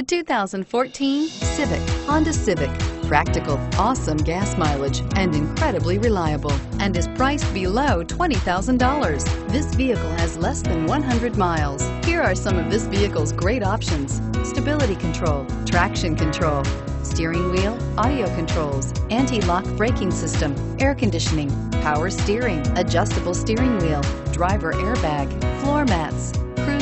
The 2014 Civic, Honda Civic. Practical, awesome gas mileage, and incredibly reliable, and is priced below $20,000. This vehicle has less than 100 miles. Here are some of this vehicle's great options. Stability control, traction control, steering wheel, audio controls, anti-lock braking system, air conditioning, power steering, adjustable steering wheel, driver airbag, floor mats,